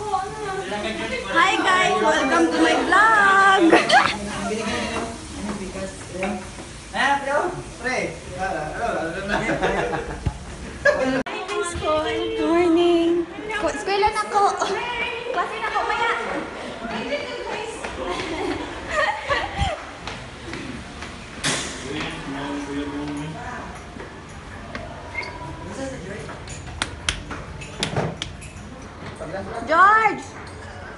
Hi guys! Welcome to my vlog! Eh, pero, pre. Hi school! Good morning! Ko- Eskwela na ko! Klase na ko maya! George!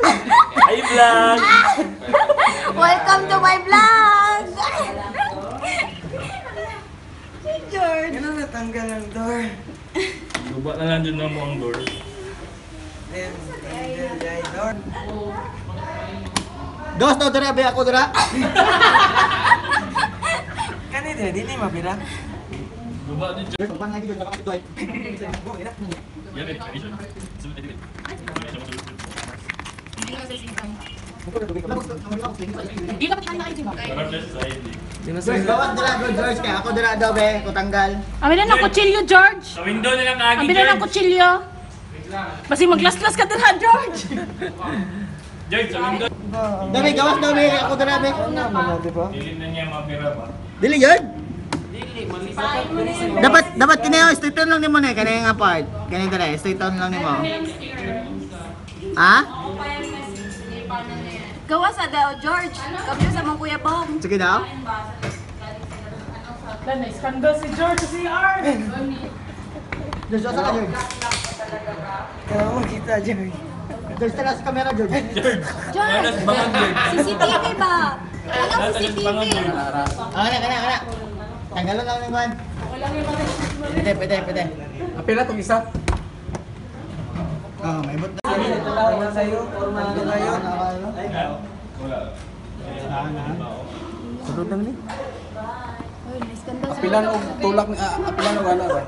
Hi vlog! Welcome to my vlog! Si George! Ano natanggal ang door? Guba na lang dyan mo ang door. Then, tanggal ay door. Dos daw dira ba ako dira? Kani din, di na mapira. Guba din dyan. Pang lagi dito kapit doy. Yan eh, ayun siya. Sunod na din. Parang less side eh. Di na George, gawas dira George, George kay ako dira daw be, ko tanggal. Ambil na ng kutsilyo, George. Sa window na lang kaagi, Ambil na ng kutsilyo. Basi maglaslas ka din ha, George. George, sa window. Dabe gawas daw be, ako dira be. Di ba? Dilim na niya mapira pa. Dili yun. Dapat dapat kini oh, straight on lang nimo na kani nga part. Kani dira, straight on lang nimo. Ha? Gawas sa daw, George! Kami sa mga kuya Bong! Sige daw. Dan, iskandal si George sa CR. George, ka George? Kaya mo kita, Jerry. George, tara sa camera George. George! George. CCTV ba? Manas CCTV! bangan George. Ah, kana kana kana. Tanggalon lang ni man. Pwede, pwede, pwede. Apila tong isa? Oh, may bot na. Forma sa'yo, forma na tayo. Wala. Ni. Uy, naiskandal sa Apilan og tulak ni ah, apilan og ano ba?